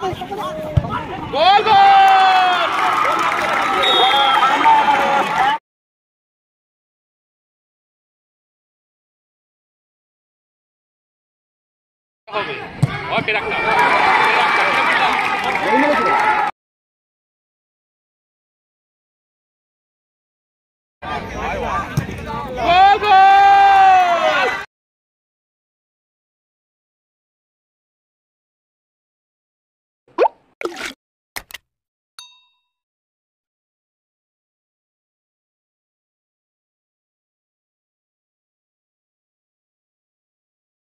গোল হবে। ওকে রাখলাম। গোল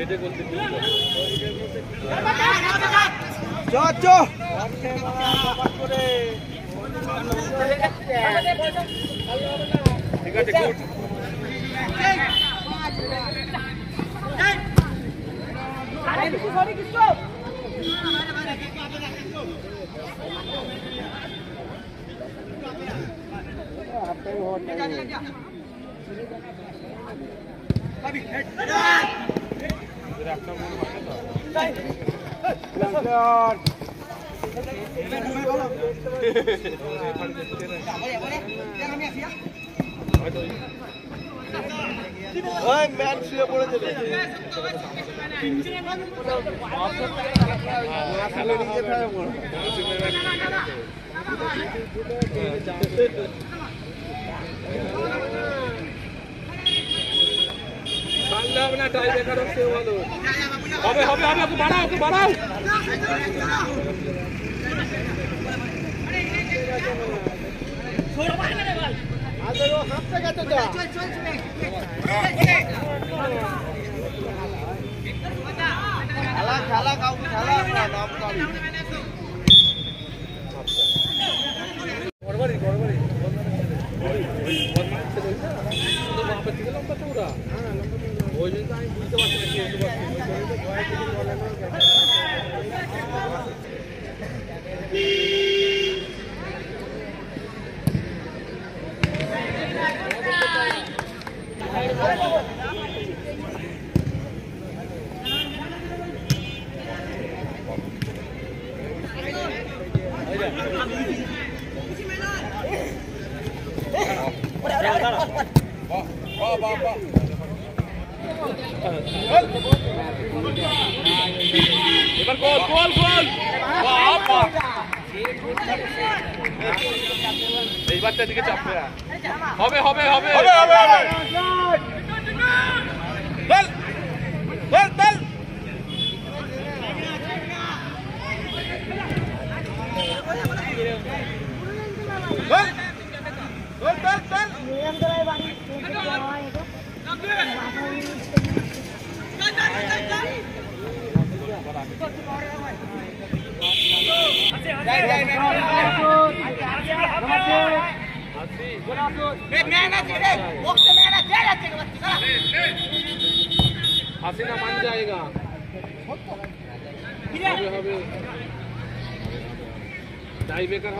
তখন হেডে গোল দেখতে চ চ ঠিক আছে গুড ওই ম্যান শুয়ে পড়ে যাবে খেলে। মানলে হবে না টাই বেকার হচ্ছে ভালো। হবে হবে হবে ওকে বাড়াও ওকে বাড়াও। আগে ও হাঁপতে গেছে তো খেলা খেলা, কাউ, খেলা না নাম, কাউ। গড়বড়ি গড়বড়ি। ওই জন্য তো আমি বুঝতে পারছি না কি হতে পারছি এবার গোল গোল গোল। বাবা। এইবারটা দিকে চাপবে। হবে হবে হবে। হবে হবে বল বল বল বল বল বল বল হাসিনা মান যায়গা हसीना मान जाएगा टाई बेकर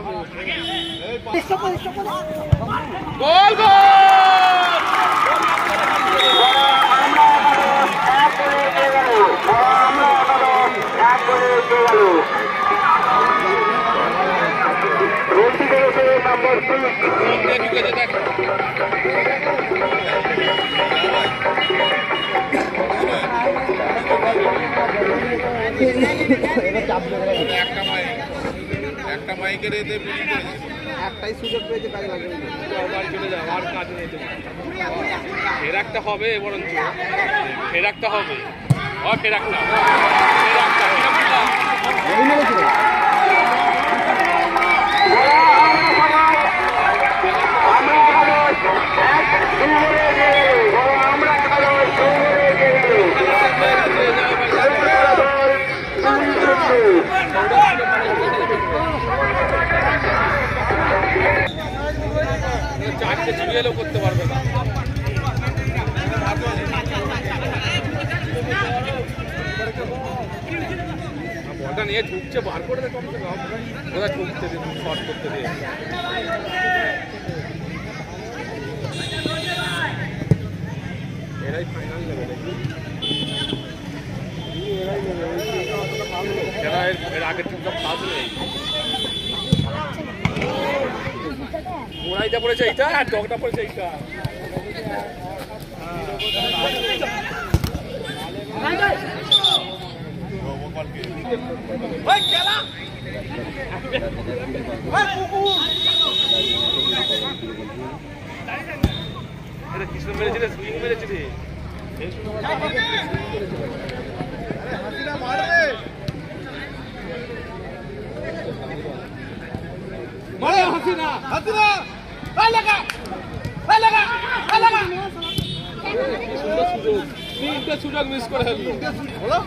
একটা একটা মাইকের এতে একটাই সুযোগ পেয়েছে কাজে চলে যাও আর কাজ নেই ফের একটা হবে বরঞ্চ। ফের একটা হবে। ও ফের একটা ফের একটা ফের একটা। চারটে সিরিয়ালও করতে পারবে না বলটা নিয়ে ঢুকছে, বার করে দে কমসে ঢুকতে দিয়ে শর্ট করতে দিয়ে এরাই ফাইনাল নেবে দেখবি এরা আগের টিমটা ফার্স্ট পড়েছে এইটা আর ডগটা পড়েছে এইটা। किसने मेरे चले स्विंग मेरे चले अरे हसीना। मार रे मारे हसीना हसीना। अलगा अलगा अलगा सुंदर सुजोग स्विंग का सुजोग मिस कर हेलो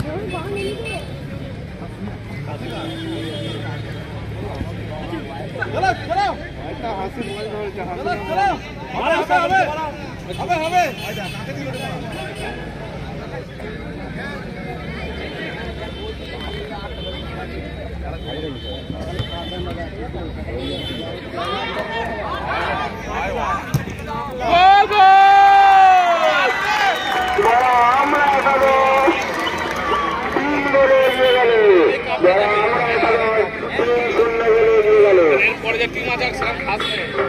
चलो चलो। ऐसा हासिल मोबाइल चलो। चलो अबे अबे अबे अबे एक टीम आज आज है।